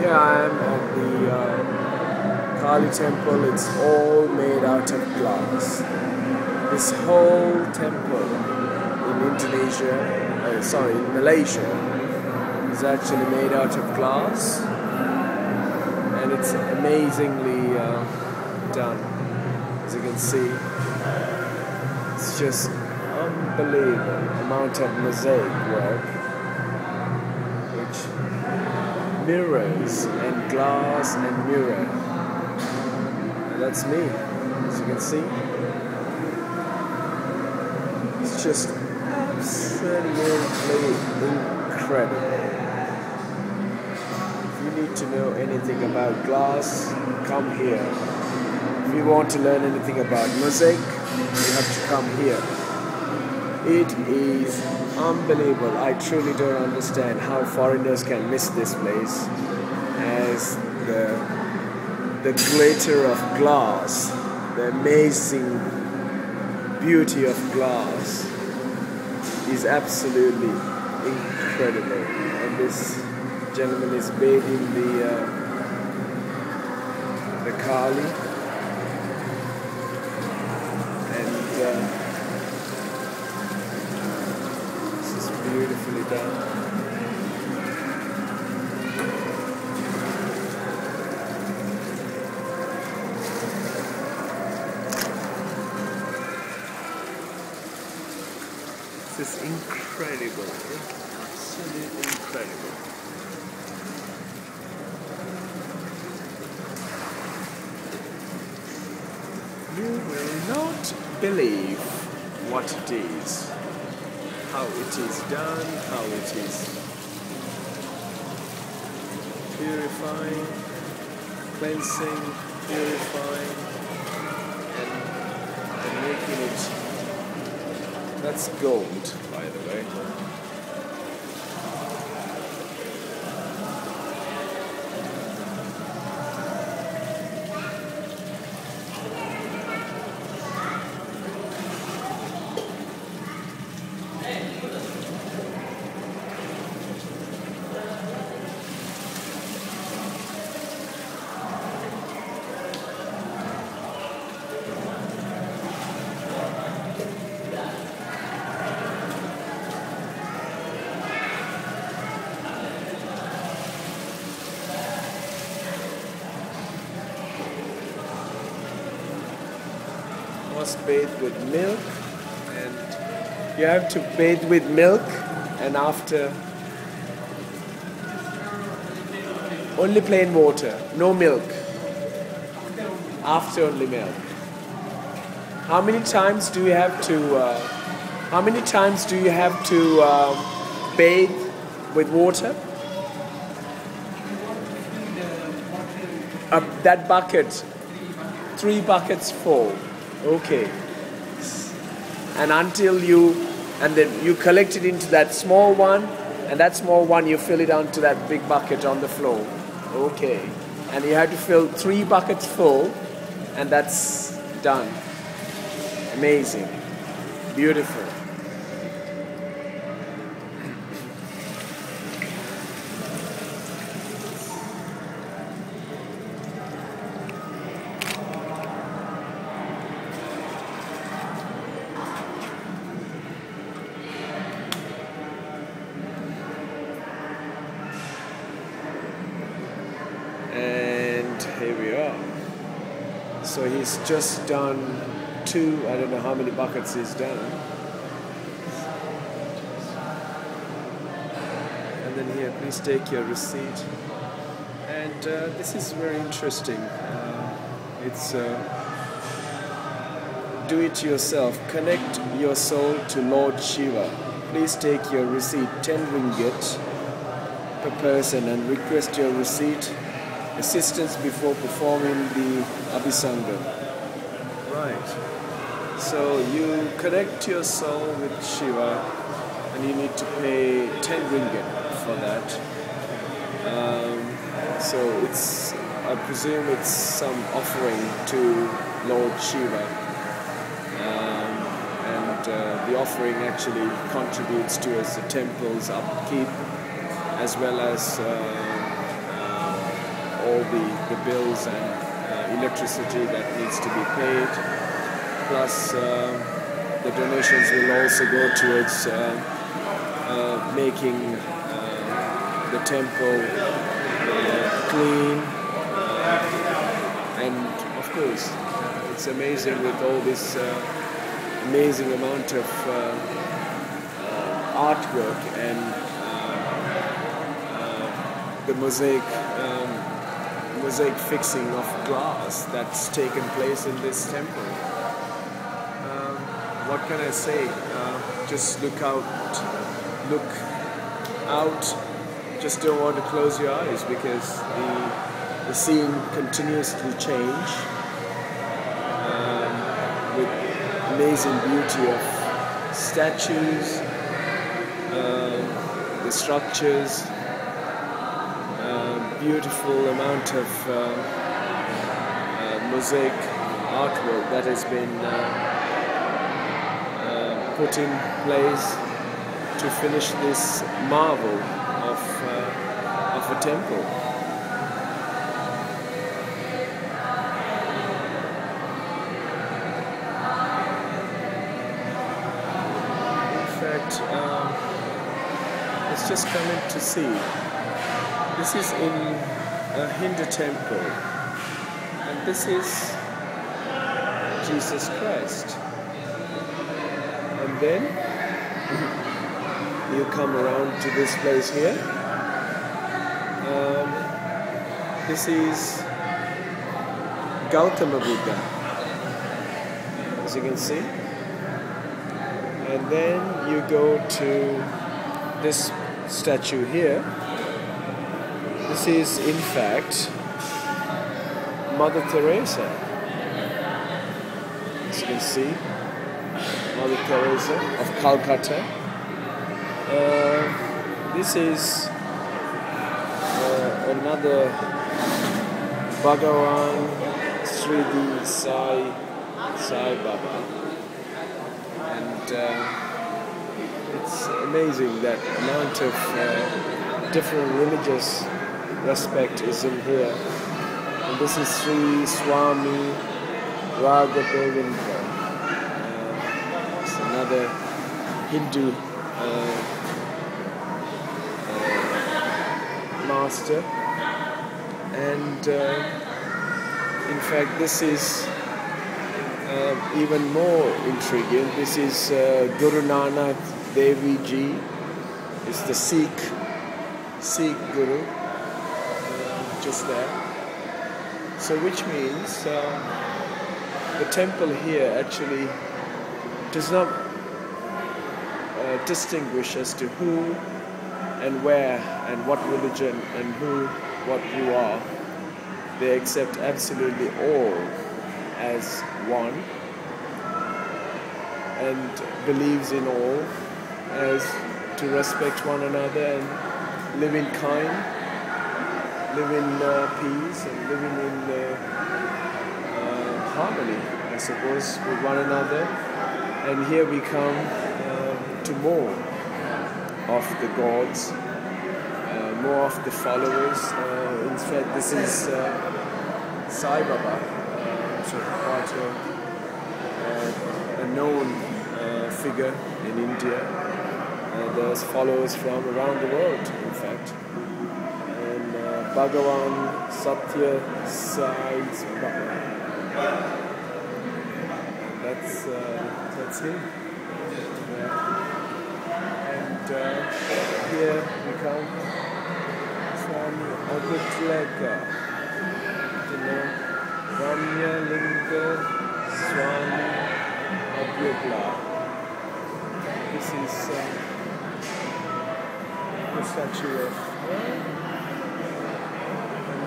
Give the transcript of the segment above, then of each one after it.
Here I am at the uh, Kali temple. It's all made out of glass. This whole temple in Indonesia, uh, sorry, in Malaysia, is actually made out of glass, and it's amazingly uh, done. As you can see, it's just unbelievable amount of mosaic work mirrors and glass and mirror. That's me as you can see. It's just absolutely incredible. If you need to know anything about glass come here. If you want to learn anything about mosaic you have to come here. It is unbelievable. I truly don't understand how foreigners can miss this place as the the glitter of glass, the amazing beauty of glass is absolutely incredible. And this gentleman is bathing the uh, the Kali and. Uh, This is incredible, absolutely incredible. You will not believe what it is how it is done, how it is purifying, cleansing, purifying, and, and making it. That's gold, by the way. Must bathe with milk and you have to bathe with milk and after only plain water no milk. After only milk. How many times do you have to uh, how many times do you have to uh, bathe with water? Uh, that bucket three buckets full Okay. And until you, and then you collect it into that small one, and that small one you fill it onto that big bucket on the floor. Okay. And you have to fill three buckets full, and that's done. Amazing. Beautiful. and here we are. So he's just done two, I don't know how many buckets he's done. And then here, please take your receipt. And uh, this is very interesting. Uh, it's uh, do it yourself. Connect your soul to Lord Shiva. Please take your receipt, 10 ringgit per person, and request your receipt assistance before performing the Abhisanga. Right. So you connect your soul with Shiva and you need to pay 10 ringgit for that. Um, so it's, I presume it's some offering to Lord Shiva. Um, and uh, the offering actually contributes towards the temple's upkeep as well as uh, all the, the bills and uh, electricity that needs to be paid. Plus, uh, the donations will also go towards uh, uh, making uh, the temple clean. and of course, it's amazing with all this amazing amount of artwork and the mosaic um, mosaic fixing of glass that's taken place in this temple. Um, what can I say? Uh, just look out, look out. Just don't want to close your eyes because the the scene to change um, with amazing beauty of statues, uh, the structures, beautiful amount of uh, uh, mosaic artwork that has been uh, uh, put in place to finish this marvel of, uh, of a temple. In fact, um, it's just coming to see this is in a Hindu temple, and this is Jesus Christ. And then you come around to this place here. Um, this is Gautama Buddha, as you can see. And then you go to this statue here this is, in fact, Mother Teresa. As you can see, Mother Teresa of Calcutta. Uh, this is uh, another Bhagawan Shirdi Sai Sai Baba, and uh, it's amazing that amount of uh, different religious respect is in here. And this is Sri Swami Raghavendra. Uh, it's another Hindu uh, uh, master. And uh, in fact, this is uh, even more intriguing. This is uh, Guru Nanak Devi Ji. It's the Sikh Sikh Guru just there. So which means uh, the temple here actually does not uh, distinguish as to who and where and what religion and who, what you are. They accept absolutely all as one and believes in all as to respect one another and live in kind live in uh, peace and living in uh, uh, harmony, I suppose, with one another. And here we come to more of the gods, uh, more of the followers. Uh, in fact, this is uh, Sai Baba, so quite a, a known figure in India. there's followers from around the world, in fact. Bhagavan Satya Sai. That's uh, that's him. Yeah. And uh, here we come Swami Abhitleka. You Ramya Linga Swami Abhitla. This is uh, the statue of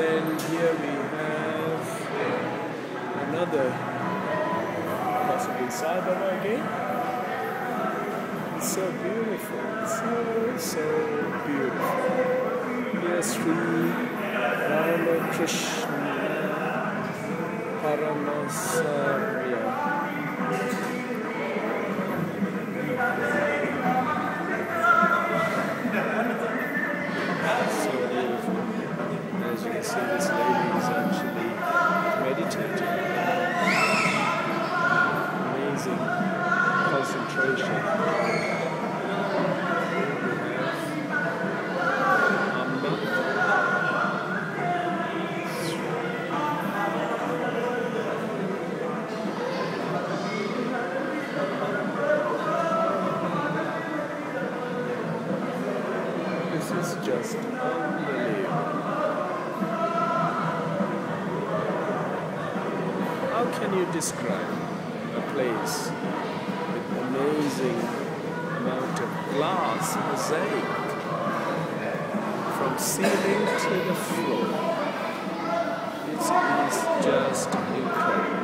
then here we have another possibly Sai Baba again. It's so beautiful, so, so beautiful. Here Sri Ramakrishna Paramahamsa. Can you describe a place with amazing amount of glass mosaic from ceiling to the floor? It is just incredible.